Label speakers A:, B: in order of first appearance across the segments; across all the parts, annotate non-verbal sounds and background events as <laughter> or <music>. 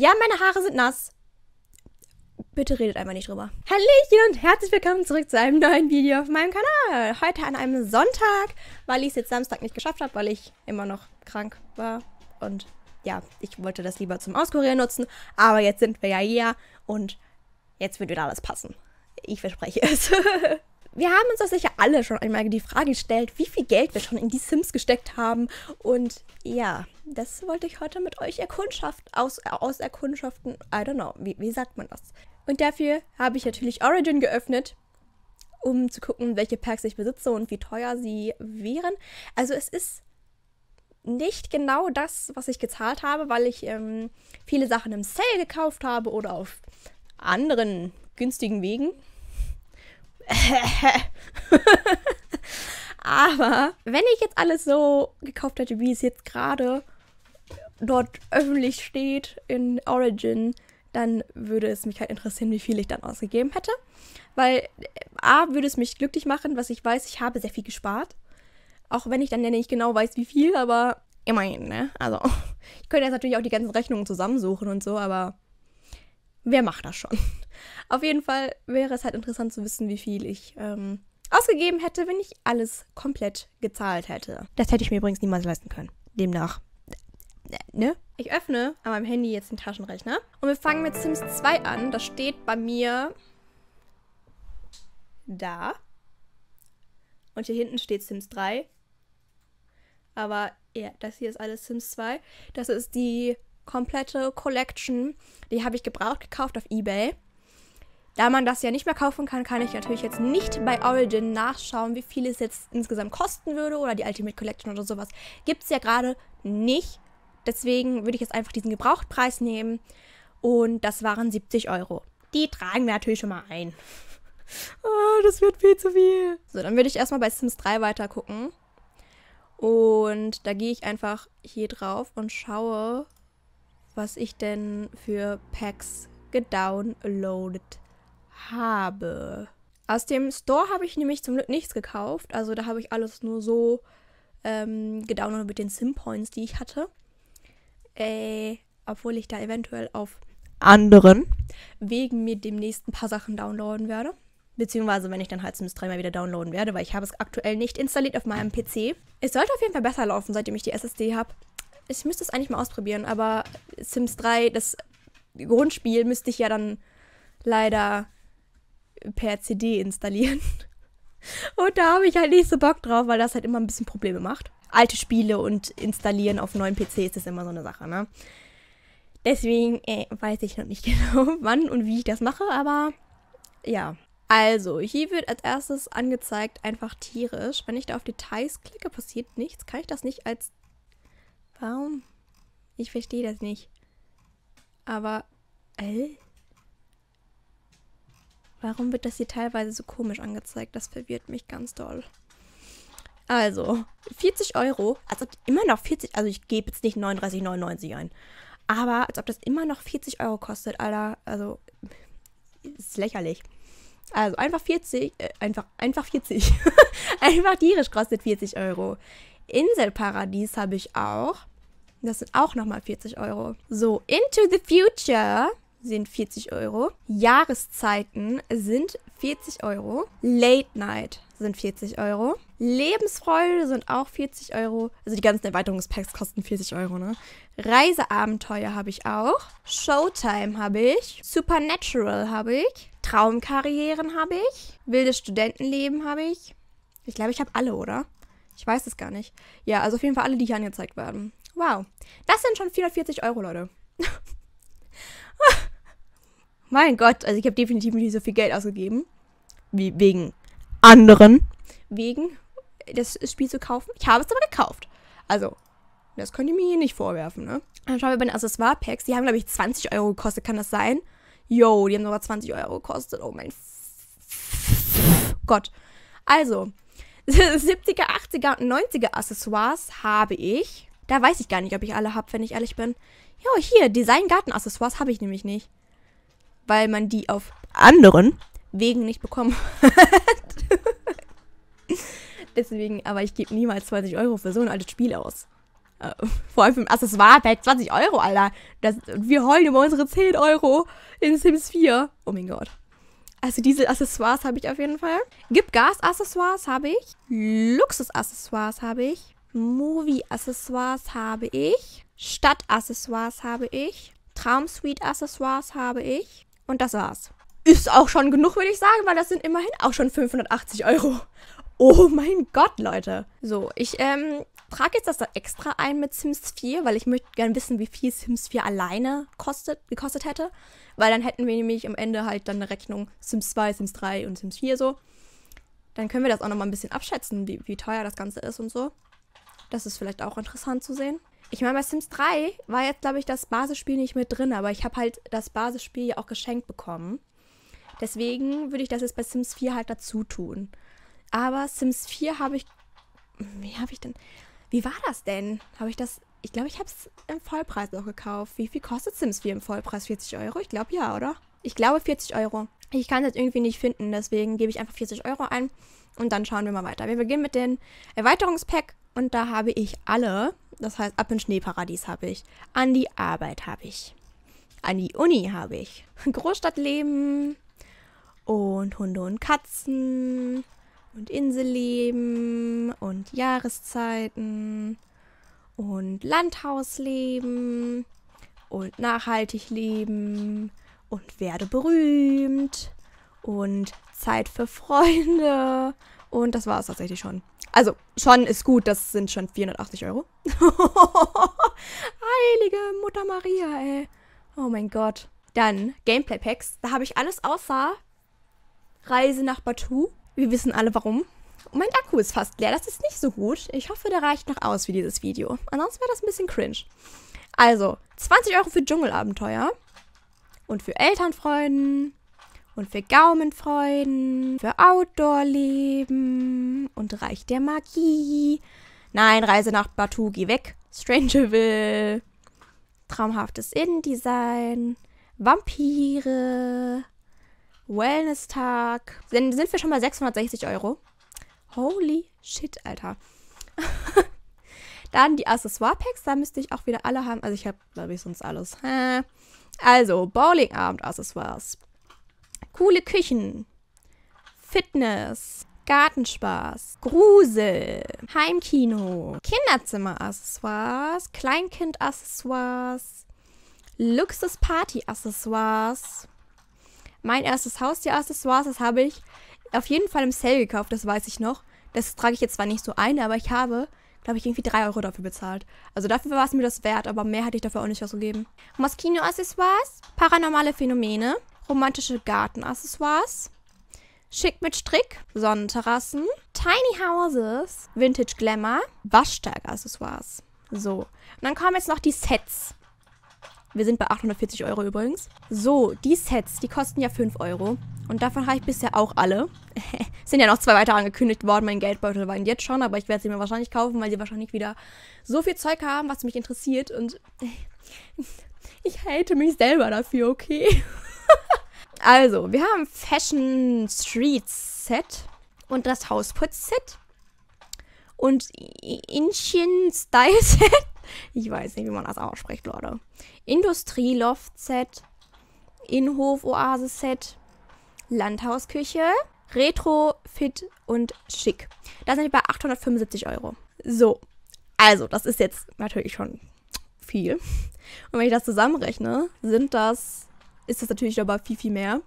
A: Ja, meine Haare sind nass. Bitte redet einfach nicht drüber. Hallöchen und herzlich willkommen zurück zu einem neuen Video auf meinem Kanal. Heute an einem Sonntag, weil ich es jetzt Samstag nicht geschafft habe, weil ich immer noch krank war. Und ja, ich wollte das lieber zum Auskurieren nutzen. Aber jetzt sind wir ja hier und jetzt wird wieder alles passen. Ich verspreche es. <laughs> wir haben uns das sicher alle schon einmal die Frage gestellt, wie viel Geld wir schon in die Sims gesteckt haben. Und ja, das wollte ich heute mit euch erkundschaft, aus, aus erkundschaften. I don't know, wie, wie sagt man das? Und dafür habe ich natürlich Origin geöffnet, um zu gucken, welche Packs ich besitze und wie teuer sie wären. Also es ist nicht genau das, was ich gezahlt habe, weil ich ähm, viele Sachen im Sale gekauft habe oder auf anderen günstigen Wegen. <laughs> Aber wenn ich jetzt alles so gekauft hätte, wie es jetzt gerade dort öffentlich steht in Origin, dann würde es mich halt interessieren, wie viel ich dann ausgegeben hätte. Weil A, würde es mich glücklich machen, was ich weiß, ich habe sehr viel gespart. Auch wenn ich dann ja nicht genau weiß, wie viel, aber immerhin, ne? Also, <laughs> ich könnte jetzt natürlich auch die ganzen Rechnungen zusammensuchen und so, aber wer macht das schon? <laughs> Auf jeden Fall wäre es halt interessant zu wissen, wie viel ich ähm, ausgegeben hätte, wenn ich alles komplett gezahlt hätte. Das hätte ich mir übrigens niemals leisten können. Demnach, ne? Ich öffne an meinem Handy jetzt den Taschenrechner und wir fangen mit Sims 2 an. Das steht bei mir da. Und hier hinten steht Sims 3. Aber ja, das hier ist alles Sims 2. Das ist die komplette Collection. Die habe ich gebraucht gekauft auf Ebay. Da man das ja nicht mehr kaufen kann, kann ich natürlich jetzt nicht bei Origin nachschauen, wie viel es jetzt insgesamt kosten würde oder die Ultimate Collection oder sowas. Gibt es ja gerade nicht. Deswegen würde ich jetzt einfach diesen Gebrauchtpreis nehmen. Und das waren 70 Euro. Die tragen wir natürlich schon mal ein. oh, <laughs> das wird viel zu viel. So, dann würde ich erstmal bei Sims 3 weiter gucken. Und da gehe ich einfach hier drauf und schaue, was ich denn für Packs gedownloadet habe. Aus dem Store habe ich nämlich zum Glück nichts gekauft. Also da habe ich alles nur so ähm, gedownloadet mit den Sim-Points, die ich hatte. Äh, obwohl ich da eventuell auf anderen wegen mir demnächst ein paar Sachen downloaden werde. Beziehungsweise, wenn ich dann halt Sims 3 mal wieder downloaden werde, weil ich habe es aktuell nicht installiert auf meinem PC. Es sollte auf jeden Fall besser laufen, seitdem ich die SSD habe. Ich müsste es eigentlich mal ausprobieren, aber Sims 3, das Grundspiel, müsste ich ja dann leider per CD installieren. <laughs> Und da habe ich halt nicht so Bock drauf, weil das halt immer ein bisschen Probleme macht. Alte Spiele und installieren auf neuen PCs ist immer so eine Sache, ne? Deswegen äh, weiß ich noch nicht <laughs> genau, wann und wie ich das mache, aber ja. Also, hier wird als erstes angezeigt, einfach tierisch. Wenn ich da auf Details klicke, passiert nichts. Kann ich das nicht als. Warum? Ich verstehe das nicht. Aber. Äh? Warum wird das hier teilweise so komisch angezeigt? Das verwirrt mich ganz doll. Also, 40 Euro, als ob immer noch 40, also ich gebe jetzt nicht 39,99 ein, aber als ob das immer noch 40 Euro kostet, Alter, also, ist lächerlich. Also, einfach 40, äh, einfach, einfach 40. <laughs> einfach tierisch kostet 40 Euro. Inselparadies habe ich auch. Das sind auch nochmal 40 Euro. So, Into the Future sind 40 Euro. Jahreszeiten sind 40 Euro. Late Night sind 40 Euro. Lebensfreude sind auch 40 Euro. Also die ganzen Erweiterungspacks kosten 40 Euro, ne? Reiseabenteuer habe ich auch. Showtime habe ich. Supernatural habe ich. Traumkarrieren habe ich. Wildes Studentenleben habe ich. Ich glaube, ich habe alle, oder? Ich weiß es gar nicht. Ja, also auf jeden Fall alle, die hier angezeigt werden. Wow. Das sind schon 440 Euro, Leute. <laughs> mein Gott, also ich habe definitiv nicht so viel Geld ausgegeben. Wie wegen anderen. Wegen das Spiel zu kaufen. Ich habe es aber gekauft. Also, das könnt ihr mir hier nicht vorwerfen, ne? Dann schauen wir bei den Accessoire-Packs. Die haben, glaube ich, 20 Euro gekostet. Kann das sein? Yo, die haben sogar 20 Euro gekostet. Oh mein Gott. Also, <laughs> 70er, 80er und 90er Accessoires habe ich. Da weiß ich gar nicht, ob ich alle habe, wenn ich ehrlich bin. Jo, hier, Design-Garten-Accessoires habe ich nämlich nicht. Weil man die auf anderen Wegen nicht bekommen hat. <laughs> Deswegen, aber ich gebe niemals 20 Euro für so ein altes Spiel aus. Äh, vor allem für ein Accessoire-Pack 20 Euro, Alter. Das, wir heulen über unsere 10 Euro in Sims 4. Oh mein Gott. Also diese Accessoires habe ich auf jeden Fall. Gib Gas-Accessoires habe ich. Luxus-Accessoires habe ich. Movie-Accessoires habe ich. Stadt-Accessoires habe ich. Traumsuite-Accessoires habe ich. Und das war's. Ist auch schon genug, würde ich sagen, weil das sind immerhin auch schon 580 Euro. Oh mein Gott, Leute. So, ich ähm, trage jetzt das da extra ein mit Sims 4, weil ich möchte gerne wissen, wie viel Sims 4 alleine kostet, gekostet hätte. Weil dann hätten wir nämlich am Ende halt dann eine Rechnung Sims 2, Sims 3 und Sims 4 so. Dann können wir das auch nochmal ein bisschen abschätzen, wie, wie teuer das Ganze ist und so. Das ist vielleicht auch interessant zu sehen. Ich meine, bei Sims 3 war jetzt, glaube ich, das Basisspiel nicht mit drin, aber ich habe halt das Basisspiel ja auch geschenkt bekommen. Deswegen würde ich das jetzt bei Sims 4 halt dazu tun. Aber Sims 4 habe ich. Wie habe ich denn. Wie war das denn? Habe ich das. Ich glaube, ich habe es im Vollpreis noch gekauft. Wie viel kostet Sims 4 im Vollpreis? 40 Euro? Ich glaube ja, oder? Ich glaube 40 Euro. Ich kann es jetzt irgendwie nicht finden, deswegen gebe ich einfach 40 Euro ein und dann schauen wir mal weiter. Wir beginnen mit dem Erweiterungspack und da habe ich alle. Das heißt, ab in Schneeparadies habe ich. An die Arbeit habe ich. An die Uni habe ich. <laughs> Großstadtleben und Hunde und Katzen und Inselleben und Jahreszeiten und Landhausleben und nachhaltig leben und werde berühmt und Zeit für Freunde und das war es tatsächlich schon. Also schon ist gut, das sind schon 480 Euro. <laughs> Heilige Mutter Maria, ey. Oh mein Gott. Dann Gameplay Packs. Da habe ich alles außer Reise nach Batu. Wir wissen alle warum. Mein Akku ist fast leer. Das ist nicht so gut. Ich hoffe, der reicht noch aus für dieses Video. Ansonsten wäre das ein bisschen cringe. Also, 20 Euro für Dschungelabenteuer. Und für Elternfreuden. Und für Gaumenfreuden. Für Outdoor-Leben. Und Reich der Magie. Nein, Reise nach Batu, geh weg. Strangerville. Traumhaftes Innendesign. Vampire. Wellness-Tag. Dann sind wir schon bei 660 Euro. Holy shit, Alter. <laughs> Dann die Accessoire-Packs, da müsste ich auch wieder alle haben. Also ich habe, glaube ich, sonst alles. Also, Bowlingabend-Accessoires. Coole Küchen. Fitness. Gartenspaß, Grusel, Heimkino, Kinderzimmer-Accessoires, Kleinkind-Accessoires, Luxus-Party-Accessoires, mein erstes Haustier-Accessoires, das habe ich auf jeden Fall im Sale gekauft, das weiß ich noch. Das trage ich jetzt zwar nicht so ein, aber ich habe, glaube ich, irgendwie 3 Euro dafür bezahlt. Also dafür war es mir das wert, aber mehr hätte ich dafür auch nicht ausgegeben. Moschino-Accessoires, paranormale Phänomene, romantische Garten-Accessoires, Schick mit Strick, Sonnenterrassen, Tiny Houses, Vintage Glamour, Waschsteig-Accessoires. So. Und dann kommen jetzt noch die Sets. Wir sind bei 840 Euro übrigens. So, die Sets, die kosten ja 5 Euro. Und davon habe ich bisher auch alle. <laughs> sind ja noch zwei weitere angekündigt worden. Mein Geldbeutel weint jetzt schon, aber ich werde sie mir wahrscheinlich kaufen, weil sie wahrscheinlich wieder so viel Zeug haben, was mich interessiert. Und <laughs> ich hate mich selber dafür, okay? <laughs> also, wir haben Fashion Street Set und das Hausputz Set und Inchen Style Set ich weiß nicht, wie man das ausspricht, Leute. Industrieloft-Set, Innenhof-Oase-Set, Landhausküche, Retro, Fit und Schick. Da sind wir bei 875 Euro. So, also, das ist jetzt natürlich schon viel. Und wenn ich das zusammenrechne, sind das, ist das natürlich aber viel, viel mehr.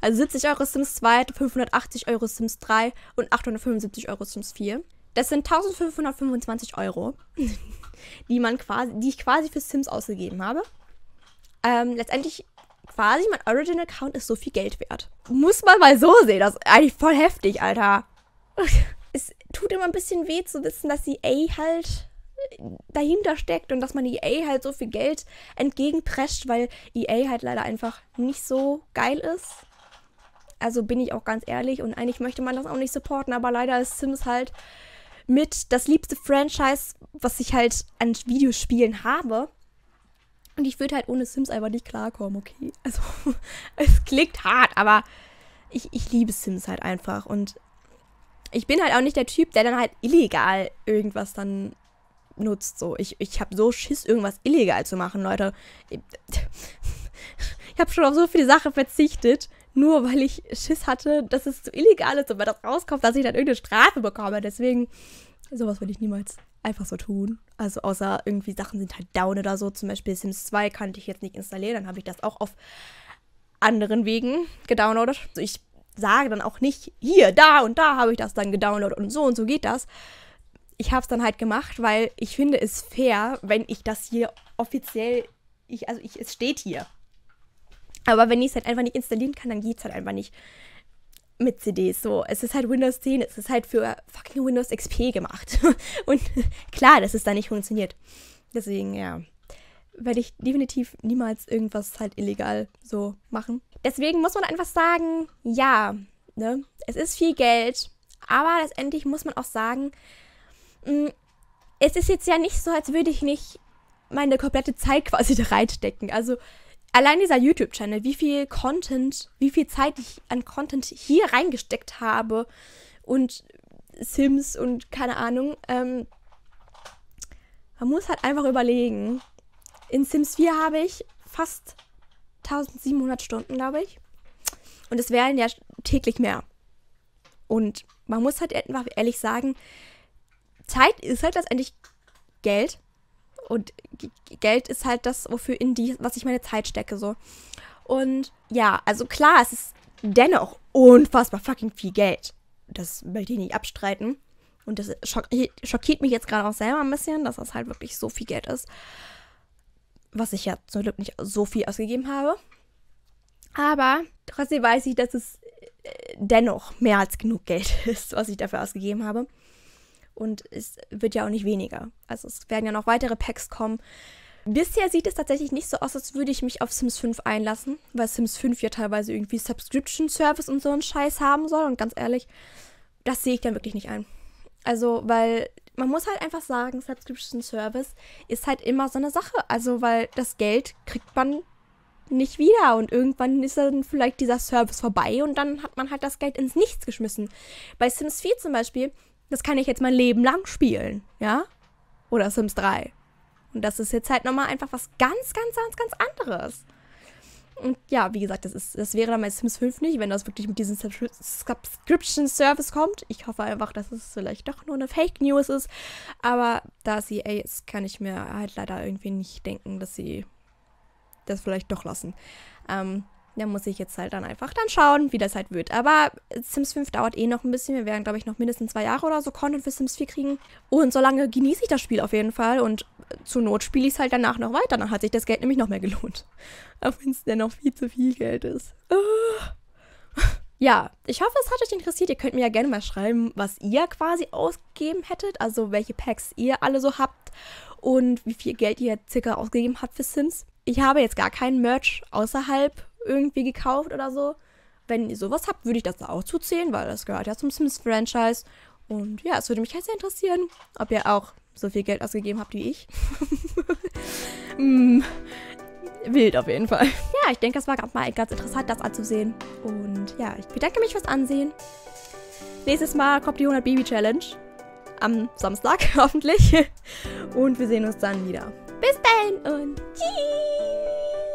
A: Also 70 Euro Sims 2, 580 Euro Sims 3 und 875 Euro Sims 4. Das sind 1525 Euro, die man quasi, die ich quasi für Sims ausgegeben habe. Ähm, letztendlich quasi mein Original Account ist so viel Geld wert. Muss man mal so sehen. Das ist eigentlich voll heftig, Alter. es tut immer ein bisschen weh zu wissen, dass die A halt dahinter steckt und dass man EA halt so viel Geld entgegenprescht, weil EA halt leider einfach nicht so geil ist. Also bin ich auch ganz ehrlich und eigentlich möchte man das auch nicht supporten, aber leider ist Sims halt mit das liebste Franchise, was ich halt an Videospielen habe. Und ich würde halt ohne Sims einfach nicht klarkommen, okay? <laughs> Also, es klingt hart, aber ich, ich liebe Sims halt einfach. Und ich bin halt auch nicht der Typ, der dann halt illegal irgendwas dann nutzt. So, ich, ich habe so Schiss, irgendwas illegal zu machen, Leute. Ich, <laughs> ich habe schon auf so viele Sachen verzichtet, nur weil ich Schiss hatte, dass es zu illegal ist und wenn das rauskommt, dass ich dann irgendeine Strafe bekomme. Deswegen, sowas würde ich niemals einfach so tun. Also außer irgendwie Sachen sind halt down oder so. Zum Beispiel Sims 2 kannte ich jetzt nicht installieren. Dann habe ich das auch auf anderen Wegen gedownloadet. Also ich sage dann auch nicht, hier, da und da habe ich das dann gedownloadet und so und so geht das. Ich habe es dann halt gemacht, weil ich finde es fair, wenn ich das hier offiziell, ich, also ich, es steht hier. Aber wenn ich es halt einfach nicht installieren kann, dann geht es halt einfach nicht mit CDs. So, es ist halt Windows 10, es ist halt für fucking Windows XP gemacht. <laughs> Und klar, dass es da nicht funktioniert. Deswegen, ja, werde ich definitiv niemals irgendwas halt illegal so machen. Deswegen muss man einfach sagen, ja, ne, es ist viel Geld, aber letztendlich muss man auch sagen, mh, mm, es ist jetzt ja nicht so, als würde ich nicht meine komplette Zeit <laughs> quasi da reinstecken. Also allein dieser YouTube-Channel, wie viel Content, wie viel Zeit ich an Content hier reingesteckt habe und Sims und keine Ahnung. Ähm, man muss halt einfach überlegen. In Sims 4 habe ich fast 1700 Stunden, glaube ich. Und es werden ja täglich mehr. Und man muss halt einfach ehrlich sagen, Zeit ist halt letztendlich Geld. Und Geld ist halt das, wofür in die, was ich meine Zeit stecke, so. Und ja, also klar, es ist dennoch unfassbar fucking viel Geld. Das möchte ich nicht abstreiten. Und das schockiert mich jetzt gerade auch selber ein bisschen, dass das halt wirklich so viel Geld ist. Was ich ja zum Glück nicht so viel ausgegeben habe. Aber trotzdem weiß ich, dass es äh, dennoch mehr als genug Geld <laughs> ist, was ich dafür ausgegeben habe. Und es wird ja auch nicht weniger. Also es werden ja noch weitere Packs kommen. Bisher sieht es tatsächlich nicht so aus, als würde ich mich auf Sims 5 einlassen, weil Sims 5 ja teilweise irgendwie Subscription Service und so einen Scheiß haben soll. Und ganz ehrlich, das sehe ich dann wirklich nicht ein. Also, weil man muss halt einfach sagen, Subscription Service ist halt immer so eine Sache. Also, weil das Geld kriegt man nicht wieder und irgendwann ist dann vielleicht dieser Service vorbei und dann hat man halt das Geld ins Nichts geschmissen. Bei Sims 4 zum Beispiel das kann ich jetzt mein Leben lang spielen, ja? Oder Sims 3. Und das ist jetzt halt nochmal einfach was ganz, ganz, ganz, ganz anderes. Und ja, wie gesagt, das, ist, das wäre dann bei Sims 5 nicht, wenn das wirklich mit diesem Subscription Service kommt. Ich hoffe einfach, dass es vielleicht doch nur eine Fake News ist. Aber da sie EA ist, kann ich mir halt leider irgendwie nicht denken, dass sie das vielleicht doch lassen. Ähm, da muss ich jetzt halt dann einfach dann schauen, wie das halt wird. Aber Sims 5 dauert eh noch ein bisschen. Wir werden, glaube ich, noch mindestens zwei Jahre oder so Content für Sims 4 kriegen. Und solange genieße ich das Spiel auf jeden Fall. Und zur Not spiele ich es halt danach noch weiter. Dann hat sich das Geld nämlich noch mehr gelohnt. <laughs> Auch wenn es dennoch viel zu viel Geld ist. <laughs> Ja, ich hoffe, es hat euch interessiert. Ihr könnt mir ja gerne mal schreiben, was ihr quasi ausgegeben hättet. Also welche Packs ihr alle so habt und wie viel Geld ihr circa ausgegeben habt für Sims. Ich habe jetzt gar keinen Merch außerhalb irgendwie gekauft oder so. Wenn ihr sowas habt, würde ich das da auch zuzählen, weil das gehört ja zum Sims-Franchise. Und ja, es würde mich halt sehr interessieren, ob ihr auch so viel Geld ausgegeben habt wie ich. <laughs> mm, wild auf jeden Fall. Ja, ich denke, es war gerade mal ganz interessant, das anzusehen. Und ja, ich bedanke mich fürs Ansehen. Nächstes Mal kommt die 100 Baby Challenge. Am Samstag, <laughs> hoffentlich. Und wir sehen uns dann wieder. Bis dahin und tschüss.